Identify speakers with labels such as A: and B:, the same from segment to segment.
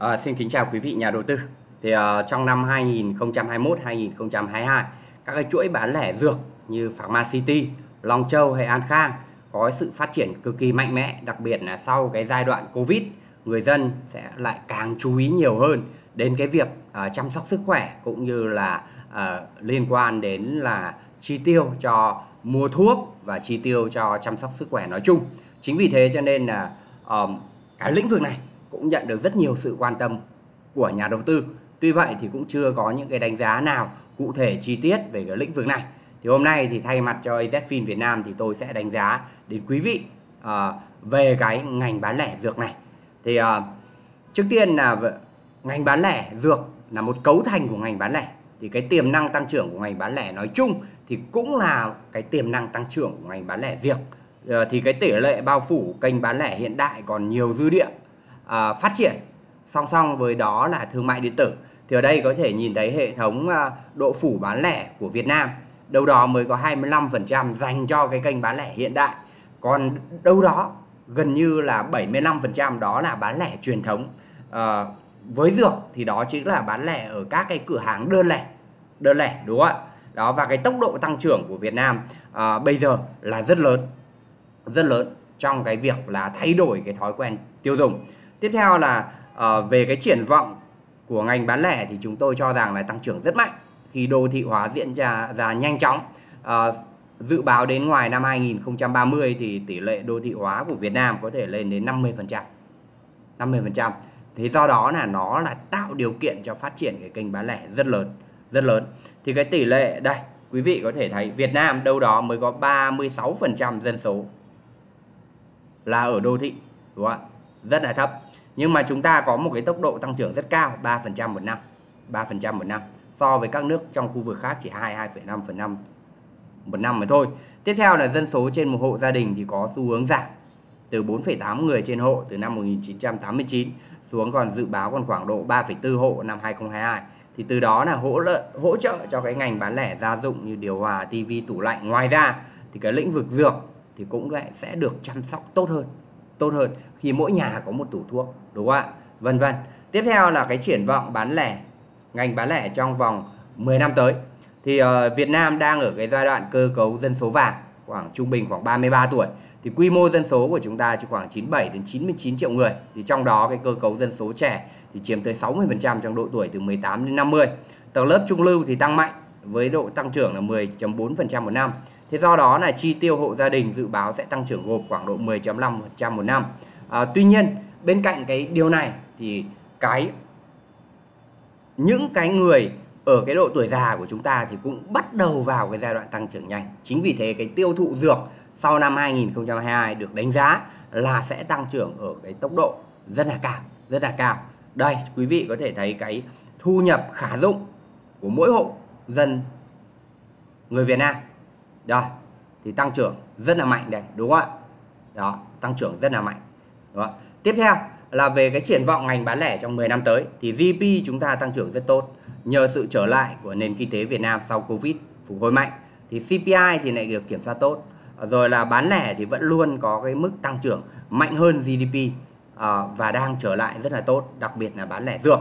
A: À, xin kính chào quý vị nhà đầu tư. Thì uh, trong năm 2021-2022, các cái chuỗi bán lẻ dược như Pharmacity, Long Châu hay An Khang có sự phát triển cực kỳ mạnh mẽ, đặc biệt là sau cái giai đoạn Covid, người dân sẽ lại càng chú ý nhiều hơn đến cái việc uh, chăm sóc sức khỏe cũng như là uh, liên quan đến là chi tiêu cho mua thuốc và chi tiêu cho chăm sóc sức khỏe nói chung. Chính vì thế cho nên là um, cái lĩnh vực này cũng nhận được rất nhiều sự quan tâm của nhà đầu tư. Tuy vậy thì cũng chưa có những cái đánh giá nào cụ thể chi tiết về cái lĩnh vực này. Thì hôm nay thì thay mặt cho AZFIN Việt Nam thì tôi sẽ đánh giá đến quý vị uh, về cái ngành bán lẻ dược này. Thì uh, trước tiên là ngành bán lẻ dược là một cấu thành của ngành bán lẻ thì cái tiềm năng tăng trưởng của ngành bán lẻ nói chung thì cũng là cái tiềm năng tăng trưởng của ngành bán lẻ dược uh, thì cái tỷ lệ bao phủ kênh bán lẻ hiện đại còn nhiều dư địa uh, phát triển. Song song với đó là thương mại điện tử. Thì ở đây có thể nhìn thấy hệ thống uh, độ phủ bán lẻ của Việt Nam. Đâu đó mới có 25% dành cho cái kênh bán lẻ hiện đại. Còn đâu đó gần như là 75% đó là bán lẻ truyền thống. À, với dược thì đó chính là bán lẻ ở các cái cửa hàng đơn lẻ đơn lẻ đúng không ạ? Đó và cái tốc độ tăng trưởng của Việt Nam à, bây giờ là rất lớn rất lớn trong cái việc là thay đổi cái thói quen tiêu dùng tiếp theo là uh, về cái triển vọng của ngành bán lẻ thì chúng tôi cho rằng là tăng trưởng rất mạnh khi đô thị hóa diễn ra, ra nhanh chóng Uh, dự báo đến ngoài năm 2030 thì tỷ lệ đô thị hóa của Việt Nam có thể lên đến 50%. 50%. Thế do đó là nó là tạo điều kiện cho phát triển cái kênh bán lẻ rất lớn, rất lớn. Thì cái tỷ lệ đây, quý vị có thể thấy Việt Nam đâu đó mới có 36% dân số là ở đô thị, đúng không ạ? Rất là thấp. Nhưng mà chúng ta có một cái tốc độ tăng trưởng rất cao, 3% một năm. 3% một năm so với các nước trong khu vực khác chỉ 2 2,5% một năm mà thôi. Tiếp theo là dân số trên một hộ gia đình thì có xu hướng giảm từ 4,8 người trên hộ từ năm 1989 xuống còn dự báo còn khoảng độ 3,4 hộ năm 2022. Thì từ đó là hỗ lợi, hỗ trợ cho cái ngành bán lẻ gia dụng như điều hòa, tivi, tủ lạnh. Ngoài ra thì cái lĩnh vực dược thì cũng lại sẽ được chăm sóc tốt hơn, tốt hơn khi mỗi nhà có một tủ thuốc, đúng không ạ? Vân vân. Tiếp theo là cái triển vọng bán lẻ ngành bán lẻ trong vòng 10 năm tới. Thì uh, Việt Nam đang ở cái giai đoạn cơ cấu dân số vàng khoảng trung bình khoảng 33 tuổi. Thì quy mô dân số của chúng ta chỉ khoảng 97 đến 99 triệu người. Thì trong đó cái cơ cấu dân số trẻ thì chiếm tới 60% trong độ tuổi từ 18 đến 50 tầng lớp trung lưu thì tăng mạnh với độ tăng trưởng là 10.4% một năm thế do đó là chi tiêu hộ gia đình dự báo sẽ tăng trưởng gộp khoảng độ 10.5% một năm à, tuy nhiên bên cạnh cái điều này thì cái những cái người ở cái độ tuổi già của chúng ta thì cũng bắt đầu vào cái giai đoạn tăng trưởng nhanh. Chính vì thế cái tiêu thụ dược sau năm 2022 được đánh giá là sẽ tăng trưởng ở cái tốc độ rất là cao, rất là cao. Đây, quý vị có thể thấy cái thu nhập khả dụng của mỗi hộ dân người Việt Nam. Đó, thì tăng trưởng rất là mạnh đây, đúng không ạ? Đó, tăng trưởng rất là mạnh. Đúng không? Tiếp theo là về cái triển vọng ngành bán lẻ trong 10 năm tới thì GDP chúng ta tăng trưởng rất tốt nhờ sự trở lại của nền kinh tế Việt Nam sau Covid phục hồi mạnh thì CPI thì lại được kiểm soát tốt rồi là bán lẻ thì vẫn luôn có cái mức tăng trưởng mạnh hơn GDP à, và đang trở lại rất là tốt đặc biệt là bán lẻ dược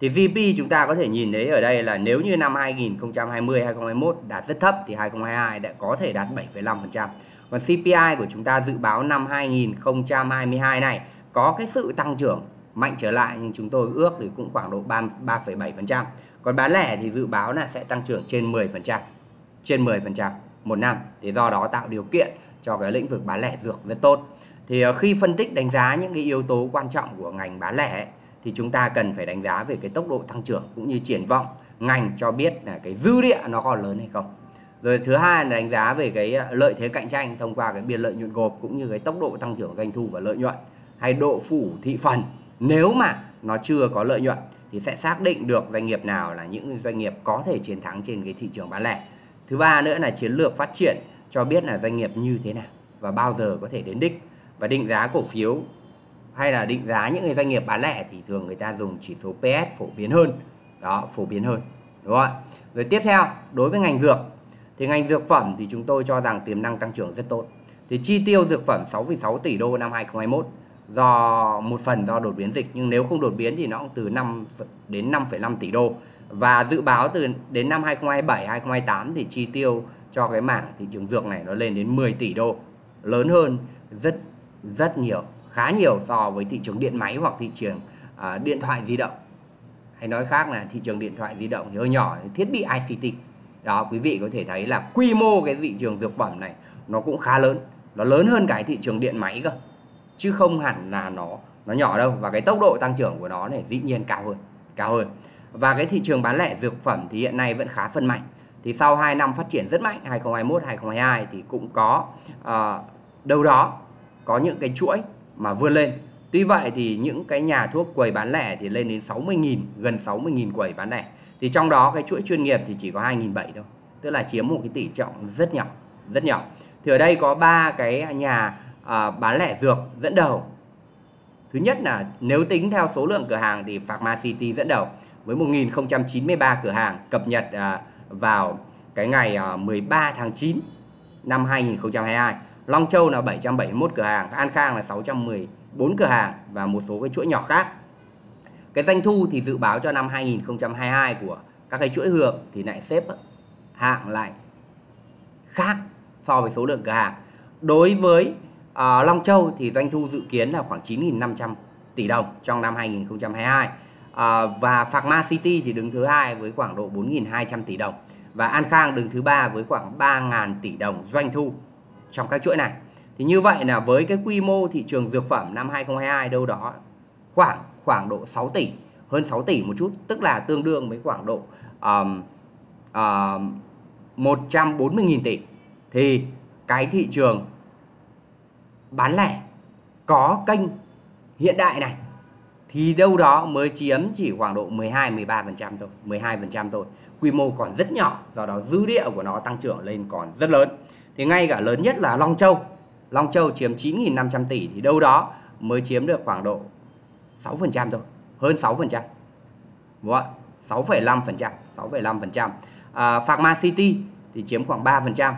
A: thì GDP chúng ta có thể nhìn thấy ở đây là nếu như năm 2020 2021 đạt rất thấp thì 2022 đã có thể đạt 7,5%. Còn CPI của chúng ta dự báo năm 2022 này có cái sự tăng trưởng mạnh trở lại nhưng chúng tôi ước thì cũng khoảng độ 3,7%. Còn bán lẻ thì dự báo là sẽ tăng trưởng trên 10%, trên 10% một năm. Thì do đó tạo điều kiện cho cái lĩnh vực bán lẻ dược rất tốt. Thì ờ, khi phân tích đánh giá những cái yếu tố quan trọng của ngành bán lẻ thì chúng ta cần phải đánh giá về cái tốc độ tăng trưởng cũng như triển vọng ngành cho biết là cái dư địa nó còn lớn hay không. Rồi thứ hai là đánh giá về cái à, lợi thế cạnh tranh thông qua cái biên lợi nhuận gộp cũng như cái tốc độ tăng trưởng doanh thu và lợi nhuận hay độ phủ thị phần nếu mà nó chưa có lợi nhuận thì sẽ xác định được doanh nghiệp nào là những doanh nghiệp có thể chiến thắng trên cái thị trường bán lẻ. Thứ ba nữa là chiến lược phát triển cho biết là doanh nghiệp như thế nào và bao giờ có thể đến đích và định giá cổ phiếu hay là định giá những cái doanh nghiệp bán lẻ thì thường người ta dùng chỉ số PS phổ biến hơn. Đó, phổ biến hơn. Đúng không ạ? Rồi tiếp theo, đối với ngành dược thì ngành dược phẩm thì chúng tôi cho rằng tiềm năng tăng trưởng rất tốt. Thì chi tiêu dược phẩm 6,6 tỷ đô năm 2021 do một phần do đột biến dịch nhưng nếu không đột biến thì nó cũng từ 5 đến 5,5 tỷ đô và dự báo từ đến năm 2027 2028 thì chi tiêu cho cái mảng thị trường dược này nó lên đến 10 tỷ đô lớn hơn rất rất nhiều khá nhiều so với thị trường điện máy hoặc thị trường uh, điện thoại di động. Hay nói khác là thị trường điện thoại di động thì hơi nhỏ thiết bị ICT đó quý vị có thể thấy là quy mô cái thị trường dược phẩm này nó cũng khá lớn. Nó lớn hơn cái thị trường điện máy cơ chứ không hẳn là nó nó nhỏ đâu. Và cái tốc độ tăng trưởng của nó này dĩ nhiên cao hơn cao hơn. Và cái thị trường bán lẻ dược phẩm thì hiện nay vẫn khá phân mảnh, thì sau 2 năm phát triển rất mạnh 2021 2022 thì cũng có uh, đâu đó có những cái chuỗi mà vươn lên Tuy vậy thì những cái nhà thuốc quầy bán lẻ thì lên đến 60.000, gần 60.000 quầy bán lẻ. Thì trong đó cái chuỗi chuyên nghiệp thì chỉ có 2.700 thôi. Tức là chiếm một cái tỷ trọng rất nhỏ, rất nhỏ. Thì ở đây có ba cái nhà à, bán lẻ dược dẫn đầu. Thứ nhất là nếu tính theo số lượng cửa hàng thì Pharma City dẫn đầu với 1.093 cửa hàng cập nhật à, vào cái ngày à, 13 tháng 9 năm 2022. Long Châu là 771 cửa hàng, An Khang là 614 cửa hàng và một số cái chuỗi nhỏ khác. Cái doanh thu thì dự báo cho năm 2022 của các cái chuỗi hưởng thì lại xếp hạng lại khác so với số lượng cửa hàng. Đối với uh, Long Châu thì doanh thu dự kiến là khoảng 9.500 tỷ đồng trong năm 2022. Uh, à, và Pharma City thì đứng thứ hai với khoảng độ 4.200 tỷ đồng và An Khang đứng thứ ba với khoảng 3.000 tỷ đồng doanh thu trong các chuỗi này. Thì như vậy là với cái quy mô thị trường dược phẩm năm 2022 đâu đó khoảng khoảng độ 6 tỷ, hơn 6 tỷ một chút, tức là tương đương với khoảng độ um, uh, 140.000 tỷ. Thì cái thị trường bán lẻ có kênh hiện đại này thì đâu đó mới chiếm chỉ khoảng độ 12 13% thôi, 12% thôi. Quy mô còn rất nhỏ, do đó dư địa của nó tăng trưởng lên còn rất lớn. Thì ngay cả lớn nhất là Long Châu Long Châu chiếm 9.500 tỷ thì đâu đó mới chiếm được khoảng độ 6% thôi, hơn 6%. Đúng không ạ? 6,5%, 6,5%. À, Ma City thì chiếm khoảng 3%.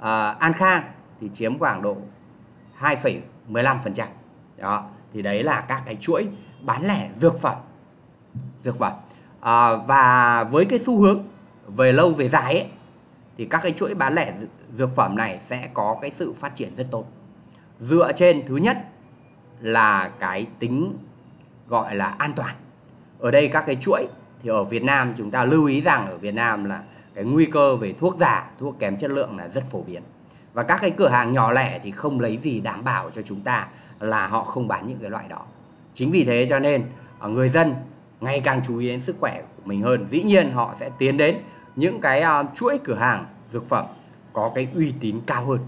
A: À, An Khang thì chiếm khoảng độ 2,15%. Đó, thì đấy là các cái chuỗi bán lẻ dược phẩm. Dược phẩm. À, và với cái xu hướng về lâu về dài ấy thì các cái chuỗi bán lẻ dược phẩm này sẽ có cái sự phát triển rất tốt. Dựa trên thứ nhất là cái tính gọi là an toàn. Ở đây các cái chuỗi thì ở Việt Nam chúng ta lưu ý rằng ở Việt Nam là cái nguy cơ về thuốc giả, thuốc kém chất lượng là rất phổ biến. Và các cái cửa hàng nhỏ lẻ thì không lấy gì đảm bảo cho chúng ta là họ không bán những cái loại đó. Chính vì thế cho nên à, người dân ngày càng chú ý đến sức khỏe của mình hơn. Dĩ nhiên họ sẽ tiến đến những cái à, chuỗi cửa hàng dược phẩm có cái uy tín cao hơn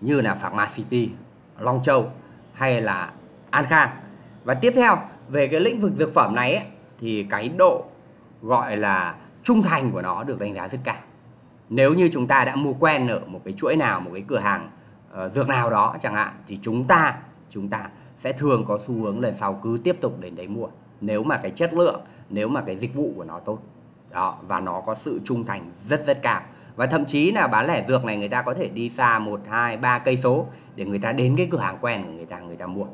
A: như là Pharma City, Long Châu hay là An Khang. Và tiếp theo về cái lĩnh vực dược phẩm này ấy, thì cái độ gọi là trung thành của nó được đánh giá rất cao. Nếu như chúng ta đã mua quen ở một cái chuỗi nào, một cái cửa hàng uh, dược nào đó chẳng hạn thì chúng ta chúng ta sẽ thường có xu hướng lần sau cứ tiếp tục đến đấy mua. Nếu mà cái chất lượng, nếu mà cái dịch vụ của nó tốt. Đó và nó có sự trung thành rất rất cao và thậm chí là bán lẻ dược này người ta có thể đi xa một hai ba cây số để người ta đến cái cửa hàng quen của người ta người ta mua.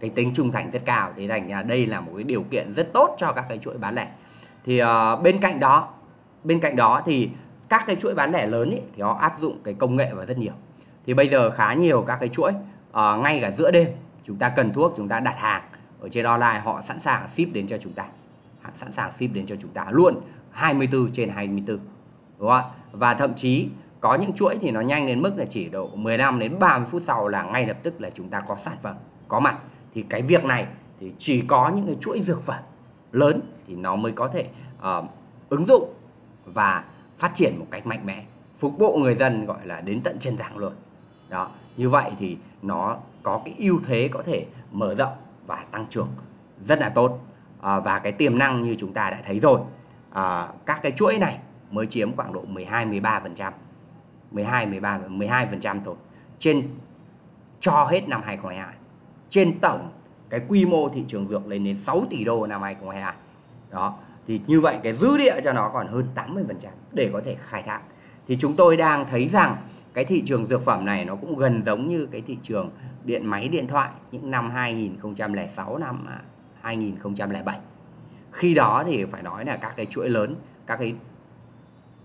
A: Cái tính trung thành rất cao. Thế thành ra đây là một cái điều kiện rất tốt cho các cái chuỗi bán lẻ. Thì uh, bên cạnh đó bên cạnh đó thì các cái chuỗi bán lẻ lớn ý, thì họ áp dụng cái công nghệ vào rất nhiều. Thì bây giờ khá nhiều các cái chuỗi uh, ngay cả giữa đêm chúng ta cần thuốc chúng ta đặt hàng ở trên online họ sẵn sàng ship đến cho chúng ta. Sẵn sàng ship đến cho chúng ta luôn 24 trên 24 đúng không ạ? Và thậm chí có những chuỗi thì nó nhanh đến mức là chỉ độ 15 đến 30 phút sau là ngay lập tức là chúng ta có sản phẩm có mặt. Thì cái việc này thì chỉ có những cái chuỗi dược phẩm lớn thì nó mới có thể uh, ứng dụng và phát triển một cách mạnh mẽ phục vụ người dân gọi là đến tận trên giảng luôn. Đó như vậy thì nó có cái ưu thế có thể mở rộng và tăng trưởng rất là tốt. À, và cái tiềm năng như chúng ta đã thấy rồi. À, các cái chuỗi này mới chiếm khoảng độ 12 13%. 12 13 12% thôi. Trên cho hết năm 2022. Trên tổng cái quy mô thị trường dược lên đến 6 tỷ đô năm 2022. Đó, thì như vậy cái dư địa cho nó còn hơn 80% để có thể khai thác. Thì chúng tôi đang thấy rằng cái thị trường dược phẩm này nó cũng gần giống như cái thị trường điện máy điện thoại những năm 2006 năm 2007 khi đó thì phải nói là các cái chuỗi lớn các cái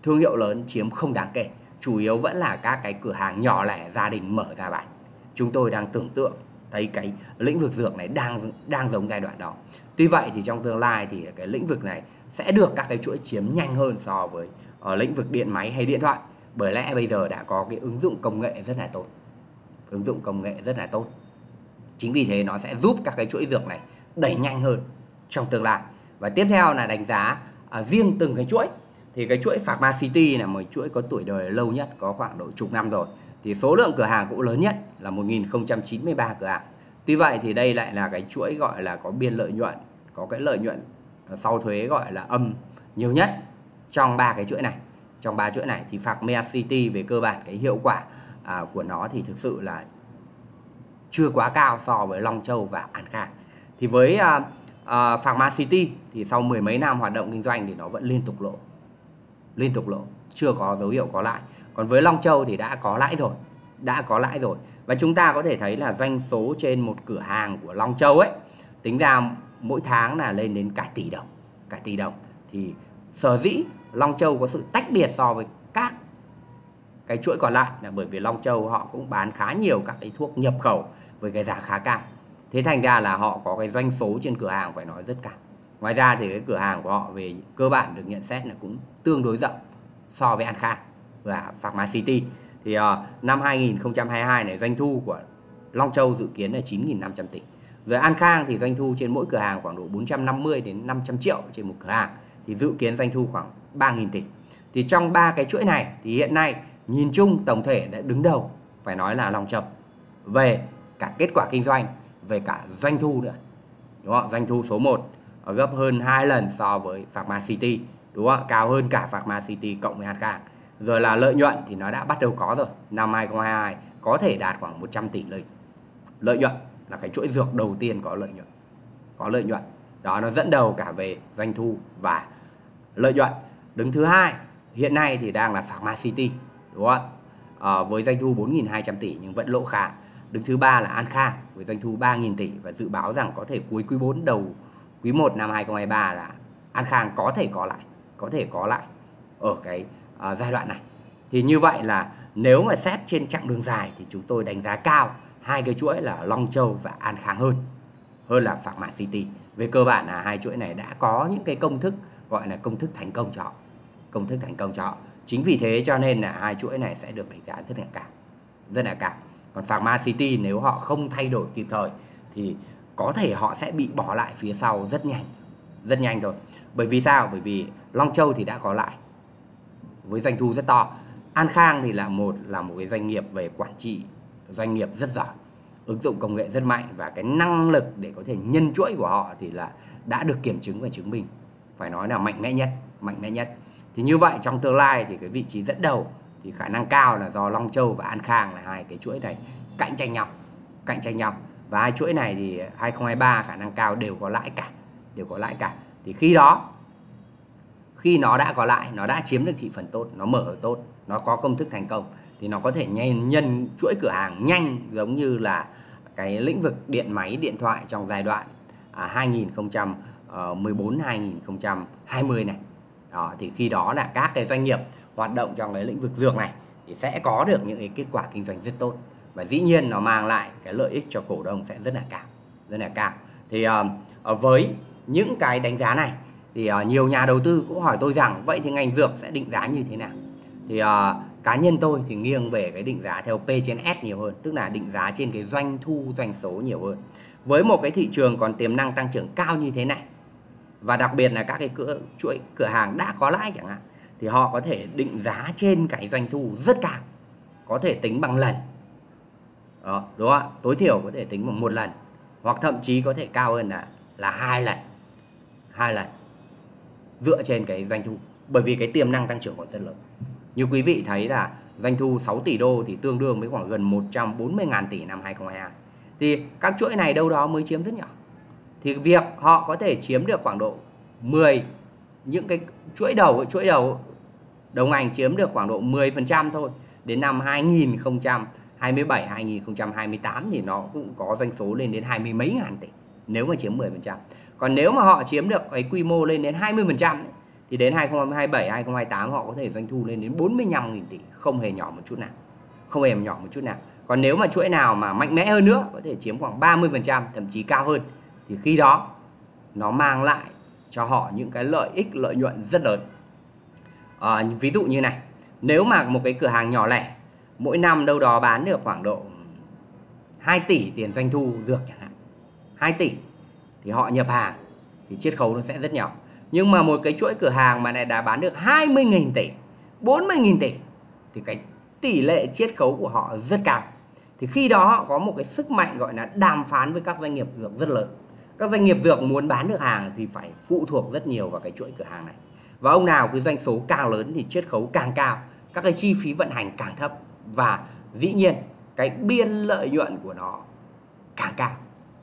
A: thương hiệu lớn chiếm không đáng kể chủ yếu vẫn là các cái cửa hàng nhỏ lẻ gia đình mở ra bán. Chúng tôi đang tưởng tượng thấy cái lĩnh vực dược này đang đang giống giai đoạn đó. Tuy vậy thì trong tương lai thì cái lĩnh vực này sẽ được các cái chuỗi chiếm nhanh hơn so với ở lĩnh vực điện máy hay điện thoại. Bởi lẽ bây giờ đã có cái ứng dụng công nghệ rất là tốt. Ứng dụng công nghệ rất là tốt. Chính vì thế nó sẽ giúp các cái chuỗi dược này đẩy nhanh hơn trong tương lai. Và tiếp theo là đánh giá à, riêng từng cái chuỗi thì cái chuỗi Pharmacity là một chuỗi có tuổi đời lâu nhất có khoảng độ chục năm rồi thì số lượng cửa hàng cũng lớn nhất là 1093 cửa hàng. Tuy vậy thì đây lại là cái chuỗi gọi là có biên lợi nhuận có cái lợi nhuận ờ, sau thuế gọi là âm nhiều nhất trong ba cái chuỗi này. Trong ba chuỗi này thì Phạc City về cơ bản cái hiệu quả à, của nó thì thực sự là chưa quá cao so với Long Châu và An Khang. Thì với à, à, Phạc City thì sau mười mấy năm hoạt động kinh doanh thì nó vẫn liên tục lộ liên tục lộ, chưa có dấu hiệu có lãi còn với Long Châu thì đã có lãi rồi, đã có lãi rồi. Và chúng ta có thể thấy là doanh số trên một cửa hàng của Long Châu ấy, tính ra mỗi tháng là lên đến cả tỷ đồng, cả tỷ đồng. Thì sở dĩ Long Châu có sự tách biệt so với các cái chuỗi còn lại là bởi vì Long Châu họ cũng bán khá nhiều các cái thuốc nhập khẩu với cái giá khá cao. Thế thành ra là họ có cái doanh số trên cửa hàng phải nói rất cao ngoài ra thì cái cửa hàng của họ về cơ bản được nhận xét là cũng tương đối rộng so với An Khang và Pharma City thì uh, năm 2022 này doanh thu của Long Châu dự kiến là 9.500 tỷ rồi An Khang thì doanh thu trên mỗi cửa hàng khoảng độ 450 đến 500 triệu trên một cửa hàng thì dự kiến doanh thu khoảng 3.000 tỷ. Thì trong ba cái chuỗi này thì hiện nay nhìn chung tổng thể đã đứng đầu phải nói là Long Châu về cả kết quả kinh doanh, về cả doanh thu nữa. Đúng không? Doanh thu số 1 gấp hơn 2 lần so với Pharma City, đúng không? Cao hơn cả Pharma City cộng với An Khang. Rồi là lợi nhuận thì nó đã bắt đầu có rồi. Năm 2022 có thể đạt khoảng 100 tỷ lợi lợi nhuận là cái chuỗi dược đầu tiên có lợi nhuận có lợi nhuận đó nó dẫn đầu cả về doanh thu và lợi nhuận đứng thứ hai hiện nay thì đang là Pharma City đúng không à, với doanh thu 4.200 tỷ nhưng vẫn lỗ khá đứng thứ ba là An Khang với doanh thu 3.000 tỷ và dự báo rằng có thể cuối quý 4 đầu quý 1 năm 2023 là An Khang có thể có lại có thể có lại ở cái uh, giai đoạn này. Thì như vậy là nếu mà xét trên chặng đường dài thì chúng tôi đánh giá cao hai cái chuỗi là Long Châu và An Khang hơn hơn là Phạm Mã City. Về cơ bản là hai chuỗi này đã có những cái công thức gọi là công thức thành công cho họ công thức thành công cho họ. Chính vì thế cho nên là hai chuỗi này sẽ được đánh giá rất là cao rất là cao. Còn Phạm Pharma City nếu họ không thay đổi kịp thời thì có thể họ sẽ bị bỏ lại phía sau rất nhanh rất nhanh thôi. Bởi vì sao? Bởi vì Long Châu thì đã có lại với doanh thu rất to. An Khang thì là một là một cái doanh nghiệp về quản trị doanh nghiệp rất giỏi, ứng dụng công nghệ rất mạnh và cái năng lực để có thể nhân chuỗi của họ thì là đã được kiểm chứng và chứng minh. Phải nói là mạnh mẽ nhất, mạnh mẽ nhất. Thì như vậy trong tương lai thì cái vị trí dẫn đầu thì khả năng cao là do Long Châu và An Khang là hai cái chuỗi này cạnh tranh nhau, cạnh tranh nhau và hai chuỗi này thì 2023 khả năng cao đều có lãi cả đều có lãi cả. Thì khi đó khi nó đã có lãi nó đã chiếm được thị phần tốt nó mở tốt nó có công thức thành công thì nó có thể nhân, nhân chuỗi cửa hàng nhanh giống như là cái lĩnh vực điện máy điện thoại trong giai đoạn à, 2014 2020 ờ, này. Đó thì khi đó là các cái doanh nghiệp hoạt động trong cái lĩnh vực dược này thì sẽ có được những cái kết quả kinh doanh rất tốt và dĩ nhiên nó mang lại cái lợi ích cho cổ đông sẽ rất là cao rất là cao. Thì uh, với những cái đánh giá này thì uh, nhiều nhà đầu tư cũng hỏi tôi rằng vậy thì ngành dược sẽ định giá như thế nào? Thì uh, cá nhân tôi thì nghiêng về cái định giá theo P trên S nhiều hơn tức là định giá trên cái doanh thu doanh số nhiều hơn. Với một cái thị trường còn tiềm năng tăng trưởng cao như thế này và đặc biệt là các cái cửa chuỗi cửa hàng đã có lãi chẳng hạn thì họ có thể định giá trên cái doanh thu rất cao có thể tính bằng lần đó, đúng không ạ? Tối thiểu có thể tính bằng một lần, hoặc thậm chí có thể cao hơn là là hai lần. Hai lần. Dựa trên cái doanh thu. Bởi vì cái tiềm năng tăng trưởng còn rất lớn. Như quý vị thấy là doanh thu 6 tỷ đô thì tương đương với khoảng gần 140 ngàn tỷ năm 2022 thì các chuỗi này đâu đó mới chiếm rất nhỏ. Thì việc họ có thể chiếm được khoảng độ 10 những cái chuỗi đầu chuỗi đầu, đồng ngành chiếm được khoảng độ 10% thôi, đến năm 27 2028 thì nó cũng có doanh số lên đến hai mươi mấy ngàn tỷ nếu mà chiếm 10%. Còn nếu mà họ chiếm được cái quy mô lên đến 20% thì đến 2027 2028 họ có thể doanh thu lên đến 45.000 tỷ, không hề nhỏ một chút nào. Không hề nhỏ một chút nào. Còn nếu mà chuỗi nào mà mạnh mẽ hơn nữa có thể chiếm khoảng 30% thậm chí cao hơn thì khi đó nó mang lại cho họ những cái lợi ích lợi nhuận rất lớn. À, ví dụ như này, nếu mà một cái cửa hàng nhỏ lẻ mỗi năm đâu đó bán được khoảng độ 2 tỷ tiền doanh thu dược chẳng hạn. 2 tỷ thì họ nhập hàng thì chiết khấu nó sẽ rất nhỏ. Nhưng mà một cái chuỗi cửa hàng mà này đã bán được 20.000 tỷ 40.000 tỷ thì cái tỷ lệ chiết khấu của họ rất cao. Thì khi đó họ có một cái sức mạnh gọi là đàm phán với các doanh nghiệp dược rất lớn. Các doanh nghiệp dược muốn bán được hàng thì phải phụ thuộc rất nhiều vào cái chuỗi cửa hàng này. Và ông nào cái doanh số càng lớn thì chiết khấu càng cao, các cái chi phí vận hành càng thấp và dĩ nhiên cái biên lợi nhuận của nó càng cao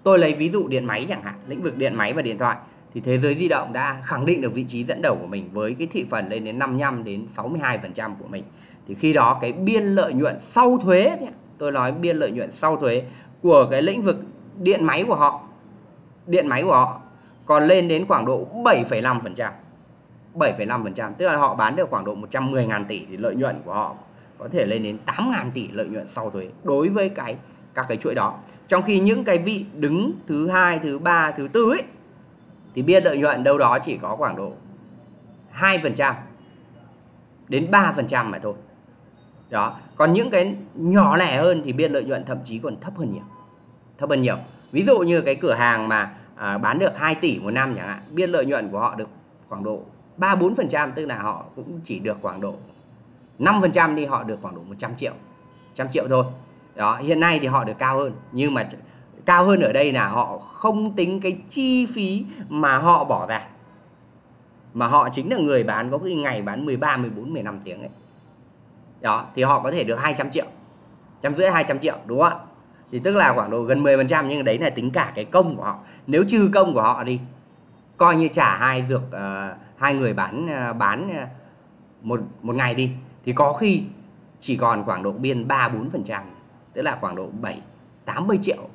A: tôi lấy ví dụ điện máy chẳng hạn lĩnh vực điện máy và điện thoại thì thế giới di động đã khẳng định được vị trí dẫn đầu của mình với cái thị phần lên đến 55 đến 62% của mình thì khi đó cái biên lợi nhuận sau thuế tôi nói biên lợi nhuận sau thuế của cái lĩnh vực điện máy của họ điện máy của họ còn lên đến khoảng độ 7,5%. 7,5%, tức là họ bán được khoảng độ 110.000 tỷ thì lợi nhuận của họ có thể lên đến 8.000 tỷ lợi nhuận sau thuế đối với cái các cái chuỗi đó. Trong khi những cái vị đứng thứ hai, thứ ba, thứ tư ấy thì biên lợi nhuận đâu đó chỉ có khoảng độ 2% đến 3% mà thôi. Đó, còn những cái nhỏ lẻ hơn thì biên lợi nhuận thậm chí còn thấp hơn nhiều. Thấp hơn nhiều. Ví dụ như cái cửa hàng mà à, bán được 2 tỷ một năm chẳng hạn, biên lợi nhuận của họ được khoảng độ 3 4%, tức là họ cũng chỉ được khoảng độ 5% đi họ được khoảng độ 100 triệu. 100 triệu thôi. Đó, hiện nay thì họ được cao hơn, nhưng mà cao hơn ở đây là họ không tính cái chi phí mà họ bỏ ra. Mà họ chính là người bán có cái ngày bán 13, 14, 15 tiếng ấy. Đó, thì họ có thể được 200 triệu. Trăm rưỡi 200 triệu đúng không ạ? thì tức là khoảng độ gần 10% nhưng đấy là tính cả cái công của họ nếu trừ công của họ đi coi như trả hai dược uh, hai người bán uh, bán uh, một một ngày đi thì có khi chỉ còn khoảng độ biên 3 4%, tức là khoảng độ 7 80 triệu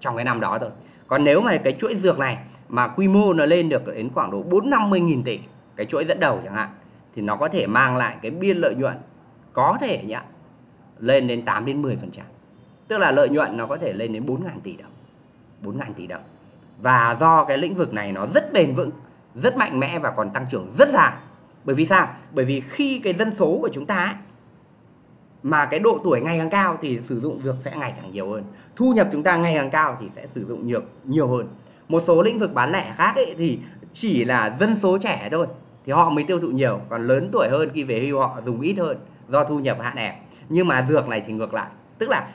A: trong cái năm đó thôi. Còn nếu mà cái chuỗi dược này mà quy mô nó lên được đến khoảng độ 4 50 nghìn tỷ, cái chuỗi dẫn đầu chẳng hạn thì nó có thể mang lại cái biên lợi nhuận có thể nhá lên đến 8 đến 10%. Tức là lợi nhuận nó có thể lên đến 4.000 tỷ đồng. 4.000 tỷ đồng. Và do cái lĩnh vực này nó rất bền vững, rất mạnh mẽ và còn tăng trưởng rất dài. Bởi vì sao? Bởi vì khi cái dân số của chúng ta ấy, mà cái độ tuổi ngày càng cao thì sử dụng dược sẽ ngày càng nhiều hơn. Thu nhập chúng ta ngày càng cao thì sẽ sử dụng nhiều nhiều hơn. Một số lĩnh vực bán lẻ khác ấy thì chỉ là dân số trẻ thôi thì họ mới tiêu thụ nhiều, còn lớn tuổi hơn khi về hưu họ dùng ít hơn do thu nhập hạn hẹp. Nhưng mà dược này thì ngược lại, tức là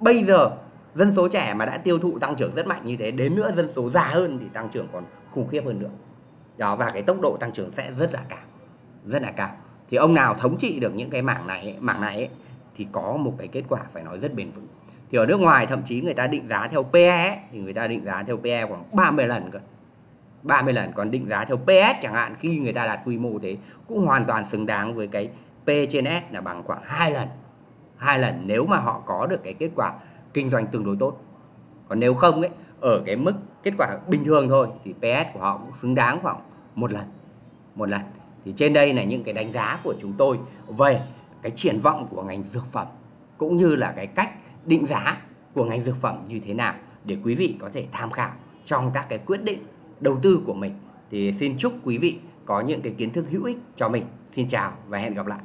A: bây giờ dân số trẻ mà đã tiêu thụ tăng trưởng rất mạnh như thế đến nữa dân số già hơn thì tăng trưởng còn khủng khiếp hơn nữa đó và cái tốc độ tăng trưởng sẽ rất là cao rất là cao. Thì ông nào thống trị được những cái mảng này mảng này ấy, thì có một cái kết quả phải nói rất bền vững. Thì ở nước ngoài thậm chí người ta định giá theo PE thì người ta định giá theo PE khoảng 30 lần cơ. 30 lần còn định giá theo PS chẳng hạn khi người ta đạt quy mô thế cũng hoàn toàn xứng đáng với cái P trên S là bằng khoảng 2 lần. Hai lần nếu mà họ có được cái kết quả kinh doanh tương đối tốt. Còn nếu không ấy ở cái mức kết quả bình thường thôi, thì PS của họ cũng xứng đáng khoảng một lần một lần. Thì trên đây là những cái đánh giá của chúng tôi về cái triển vọng của ngành dược phẩm, cũng như là cái cách định giá của ngành dược phẩm như thế nào để quý vị có thể tham khảo trong các cái quyết định đầu tư của mình. Thì xin chúc quý vị có những cái kiến thức hữu ích cho mình. Xin chào và hẹn gặp lại.